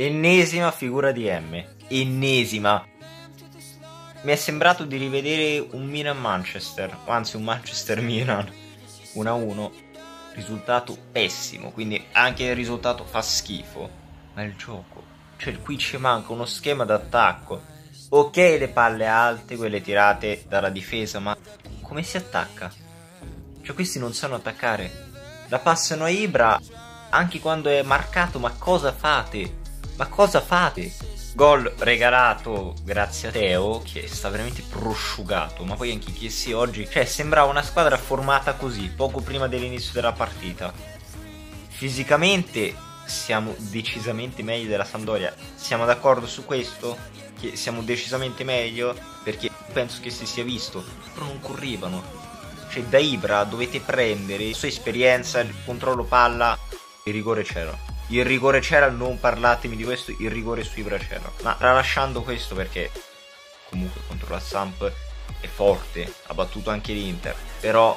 Ennesima figura di M. Ennesima. Mi è sembrato di rivedere un Milan-Manchester, anzi un Manchester-Milan 1-1. Risultato pessimo, quindi anche il risultato fa schifo. Ma il gioco, cioè qui ci manca uno schema d'attacco. Ok le palle alte, quelle tirate dalla difesa, ma come si attacca? Cioè questi non sanno attaccare. La passano a Ibra anche quando è marcato, ma cosa fate? Ma cosa fate? Gol regalato grazie a Teo che sta veramente prosciugato, ma poi anche Chiesi oggi, cioè sembrava una squadra formata così, poco prima dell'inizio della partita. Fisicamente siamo decisamente meglio della Sampdoria. Siamo d'accordo su questo? Che siamo decisamente meglio? Perché penso che si sia visto, però non correvano. Cioè da Ibra dovete prendere la sua esperienza, il controllo palla, il rigore c'era. Il rigore c'era, non parlatemi di questo, il rigore su Ibra c'era. Ma tralasciando questo perché comunque contro la Samp è forte, ha battuto anche l'Inter, però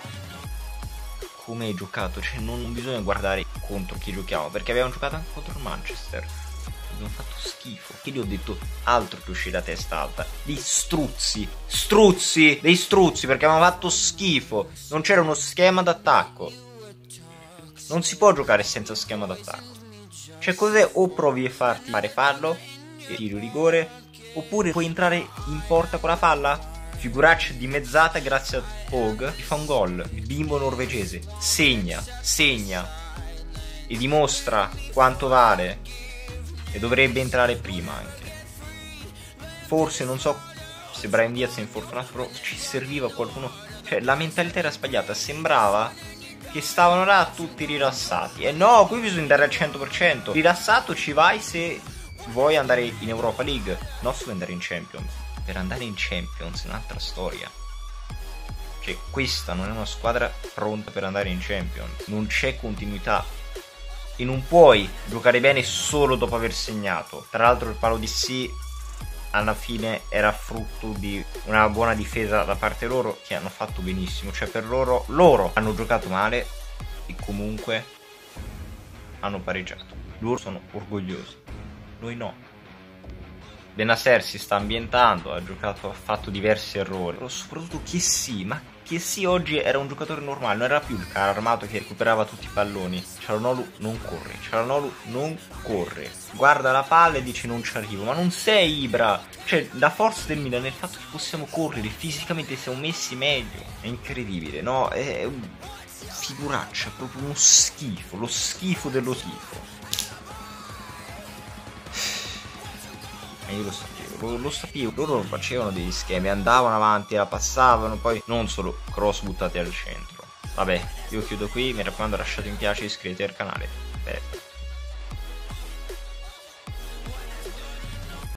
come hai giocato, cioè non bisogna guardare contro chi giochiamo, perché abbiamo giocato anche contro il Manchester. Abbiamo fatto schifo. Che gli ho detto altro che uscire a testa alta. Dei struzzi. Struzzi! Dei struzzi perché abbiamo fatto schifo. Non c'era uno schema d'attacco. Non si può giocare senza schema d'attacco. Cioè, cos'è? O provi a farti fare fallo tiro rigore, oppure puoi entrare in porta con la palla. Figuraccia dimezzata grazie a Pog. Ti fa un gol. Il bimbo norvegese. Segna, segna. E dimostra quanto vale. E dovrebbe entrare prima anche. Forse, non so se Brian Diaz è infortunato, però ci serviva qualcuno. Cioè, la mentalità era sbagliata. Sembrava che stavano là tutti rilassati. E no, qui bisogna andare al 100%. Rilassato ci vai se vuoi andare in Europa League, non vuoi andare in Champions. Per andare in Champions è un'altra storia. Cioè, questa non è una squadra pronta per andare in Champions. Non c'è continuità. E non puoi giocare bene solo dopo aver segnato. Tra l'altro il palo di sì alla fine era frutto di una buona difesa da parte loro che hanno fatto benissimo. Cioè per loro, loro hanno giocato male e comunque hanno pareggiato. Loro sono orgogliosi, noi no. Benasser si sta ambientando, ha giocato, ha fatto diversi errori. Soprattutto che sì, ma che sì oggi era un giocatore normale, non era più il cara armato che recuperava tutti i palloni. Cialanolu non corre, Cialanolu non corre. Guarda la palla e dice non ci arrivo, ma non sei Ibra. Cioè, la forza del Milan è il fatto che possiamo correre, fisicamente siamo messi meglio. È incredibile, no? È un figuraccia, proprio uno schifo, lo schifo dello schifo. Io lo sapevo, lo, lo sapevo, loro facevano degli schemi, andavano avanti, la passavano, poi non solo cross buttati al centro. Vabbè, io chiudo qui, mi raccomando lasciate un piace e iscrivetevi al canale. Beh.